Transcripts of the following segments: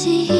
记忆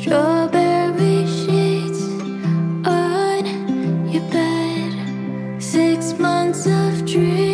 Strawberry sheets on your bed. Six months of dreaming